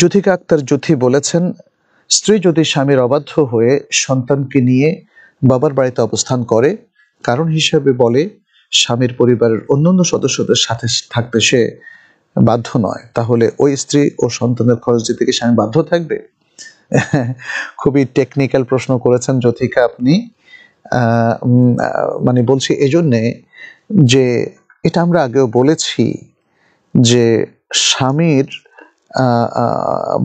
জ্যোথিকা আক্তার জ্যোথি বলেছেন, স্ত্রী যদি স্বামীর অবাধ্য হয়ে সন্তানকে নিয়ে বাবার বাড়িতে অবস্থান করে, কারণ হিসেবে বলে স্বামীর পরিবারের অন্যান্য সদস্যদের সাথে থাকতে সে বাধ্য নয়। তাহলে ওই স্ত্রী ও সন্তানের খরচ দিতে কি স্বামী বাধ্য থাকবে? খুবই টেকনিক্যাল প্রশ্ন করেছেন জ্যোতিকা আপনি। মানে বলছি এজন্যে যে, এটা আমরা আগেও বলেছি যে স্বামীর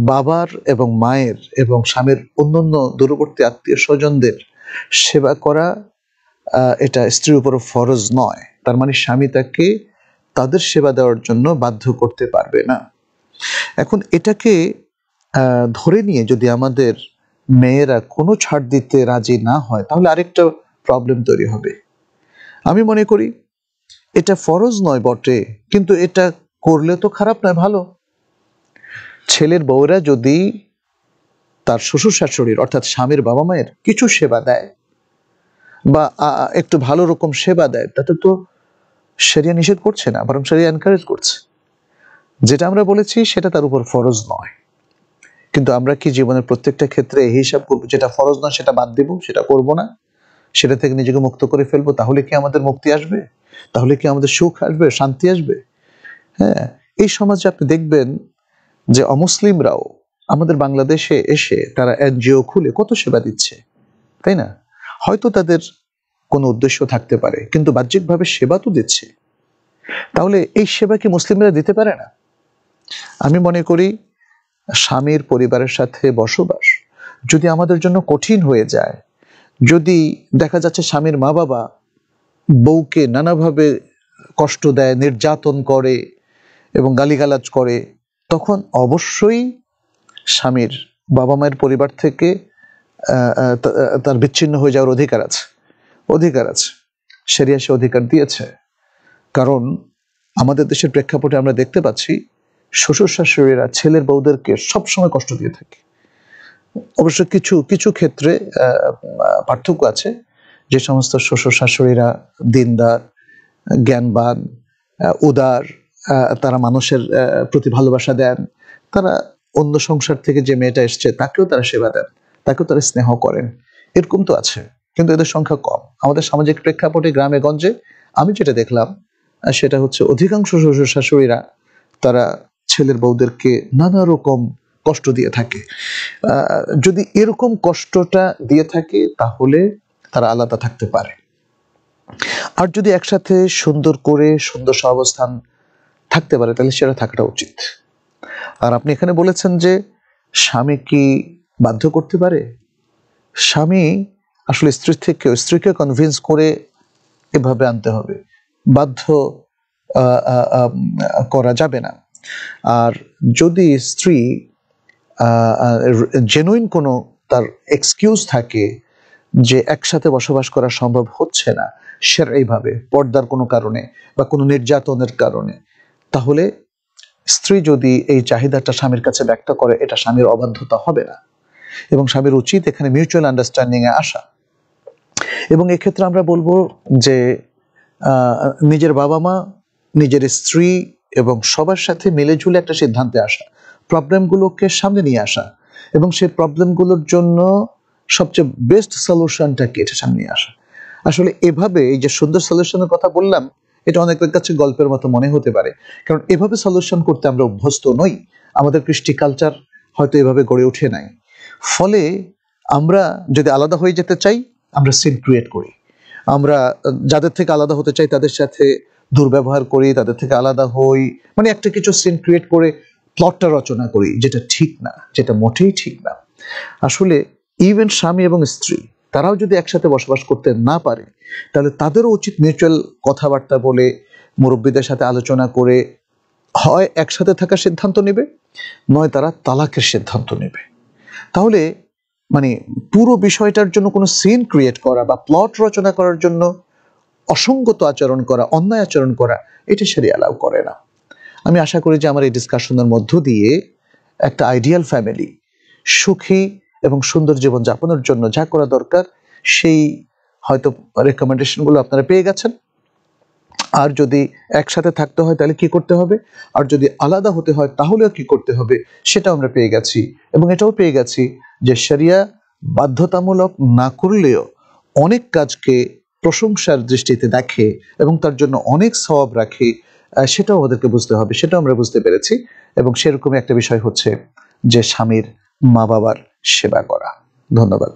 বাবার এবং মায়ের এবং স্বামীর অন্যান্য দূরবর্তী আত্মীয় স্বজনদের সেবা করা এটা স্ত্রীর উপর ফরজ নয়। তার মানে স্বামী তাকে তাদের সেবা দেওয়ার জন্য বাধ্য করতে পারবে না। এখন এটাকে ধরে নিয়ে যদি আমাদের মেয়েরা কোনো ছাড় দিতে রাজি না হয়, তাহলে আরেকটা প্রবলেম তৈরি হবে। আমি মনে করি এটা ফরজ নয় বটে, কিন্তু এটা করলে তো খারাপ নয়, ভালো। ছেলের বউরা যদি তার শ্বশুর শাশুড়ির, অর্থাৎ স্বামীর বাবা মায়ের কিছু সেবা দেয় বা একটু ভালো রকম সেবা দেয়, তাতে তো সেরিয়া নিষেধ করছে না, বরং সেরিয়া এনকারেজ করছে। যেটা আমরা বলেছি, সেটা তার উপর ফরজ নয়। কিন্তু আমরা কি জীবনের প্রত্যেকটা ক্ষেত্রে এই হিসাব করব, যেটা ফরজ নয়, সেটা বাদ দিব, সেটা করব না? সেটা থেকে নিজেকে মুক্ত করে ফেলব, তাহলে কি আমাদের মুক্তি আসবে? তাহলে কি আমাদের সুখ আসবে, শান্তি আসবে? হ্যাঁ এই সমাজে আপনি দেখবেন যে অমুসলিমরাও আমাদের বাংলাদেশে এসে তারা এনজিও খুলে কত সেবা দিচ্ছে, তাই না? হয়তো তাদের কোনো উদ্দেশ্য থাকতে পারে, কিন্তু বাহ্যিকভাবে সেবা তো দিচ্ছে। তাহলে এই সেবা কি মুসলিমরা দিতে পারে না? আমি মনে করি স্বামীর পরিবারের সাথে বসবাস যদি আমাদের জন্য কঠিন হয়ে যায়, যদি দেখা যাচ্ছে স্বামীর মা বাবা বউকে নানাভাবে কষ্ট দেয়, নির্যাতন করে এবং গালিগালাজ করে তখন অবশ্যই স্বামীর বাবা মায়ের পরিবার থেকে তার বিচ্ছিন্ন হয়ে যাওয়ার অধিকার আছে। অধিকার আছে। সেরিয়া সে অধিকার দিয়েছে। কারণ আমাদের দেশের প্রেক্ষাপটে আমরা দেখতে পাচ্ছি, শ্বশুর শাশুড়িরা ছেলের বউদেরকে সবসময় কষ্ট দিয়ে থাকে। অবশ্য কিছু কিছু ক্ষেত্রে পার্থক্য আছে। যে সমস্ত শ্বশুর শাশুড়িরা দিনদার, জ্ঞানবান উদার তারা মানুষের প্রতি ভালোবাসা দেন। তারা অন্য সংসার থেকে যে মেয়েটা এসছে, তাকেও তারা সেবা দেন। তাকেও তারা স্নেহ করেন। এরকম তো আছে, কিন্তু এদের সংখ্যা কম। আমাদের সামাজিক প্রেক্ষাপটে গ্রামে, গঞ্জে আমি যেটা দেখলাম সেটা হচ্ছে অধিকাংশ শ্বশুর শাশুড়িরা তারা ছেলের বউদেরকে নানা রকম কষ্ট দিয়ে থাকে। যদি এরকম কষ্টটা দিয়ে থাকে, তাহলে তারা আলাদা থাকতে পারে। আর যদি একসাথে সুন্দর করে, সুন্দর সহাবস্থান থাকতে পারে, তাহলে সেটা থাকাটা উচিত। আর আপনি এখানে বলেছেন যে, স্বামী কি বাধ্য করতে পারে? স্বামী আসলে স্ত্রীর থেকে স্ত্রীকে কনভিন্স করে এভাবে আনতে হবে। বাধ্য করা যাবে না। আর যদি স্ত্রী জেনুইন কোনো তার এক্সকিউজ থাকে যে একসাথে বসবাস করা সম্ভব হচ্ছে না সেরাইভাবে পর্দার কোনো কারণে বা কোনো নির্যাতনের কারণে তাহলে স্ত্রী যদি এই চাহিদাটা স্বামীর কাছে ব্যক্ত করে, এটা স্বামীর অবাধ্যতা হবে না। এবং স্বামীর উচিত এখানে মিউচুয়াল আন্ডারস্ট্যান্ডিং এ আসা। এবং এক্ষেত্রে আমরা বলব যে নিজের বাবা মা নিজের স্ত্রী এবং সবার সাথে মিলেঝুলে একটা সিদ্ধান্তে আসা। প্রবলেমগুলোকে সামনে নিয়ে আসা। এবং সেই প্রবলেমগুলোর জন্য সবচেয়ে বেস্ট সলিউশনটা কি এটা সামনে আসা। আসলে এভাবে এই যে সুন্দর সলিউশনের কথা বললাম এটা অনেকের কাছে গল্পের মতো মনে হতে পারে। কারণ এভাবে সলিউশন করতে আমরা অভ্যস্ত নই। আমাদের কৃষ্টি কালচার হয়তো এভাবে গড়ে ওঠে নাই। ফলে আমরা যদি আলাদা হয়ে যেতে চাই, আমরা সিন ক্রিয়েট করি। আমরা, যাদের থেকে আলাদা হতে চাই, তাদের সাথে দুর্ব্যবহার করি, তাদের থেকে আলাদা হই। মানে একটা কিছু সিন ক্রিয়েট করে প্লটটা রচনা করি, যেটা ঠিক না, যেটা মোটেই ঠিক না। আসলে ইভেন স্বামী এবং স্ত্রী তারাও যদি একসাথে বসবাস করতে না পারে, তাহলে তাদেরও উচিত মিউচুয়াল কথাবার্তা বলে, মুরব্বীদের সাথে আলোচনা করে হয় একসাথে থাকার সিদ্ধান্ত নেবে, নয় তারা তালাকের সিদ্ধান্ত নেবে। তাহলে মানে পুরো বিষয়টার জন্য কোনো সিন ক্রিয়েট করা বা প্লট রচনা করার জন্য অসঙ্গত আচরণ করা, অন্যায় আচরণ করা, এটা সেরে অ্যালাউ করে না। আমি আশা করি যে আমার এই ডিসকাশনের মধ্য দিয়ে একটা আইডিয়াল ফ্যামিলি সুখী এবং সুন্দর জীবন যাপনের জন্য যা করা দরকার, সেই হয়তো রেকমেন্ডেশনগুলো আপনারা পেয়ে গেছেন। আর যদি একসাথে থাকতে হয় তাহলে কি করতে হবে? আর যদি আলাদা হতে হয় তাহলেও কি করতে হবে? সেটা আমরা পেয়ে গেছি। এবং এটাও পেয়ে গেছি যে শরিয়া বাধ্যতামূলক না করলেও অনেক কাজকে প্রশংসার দৃষ্টিতে দেখে এবং তার জন্য অনেক সওয়াব রাখে সেটাও আমাদেরকে বুঝতে হবে, সেটাও আমরা বুঝতে পেরেছি। এবং সেরকম একটা বিষয় হচ্ছে যে স্বামীর মা বাবার সেবা করা। ধন্যবাদ।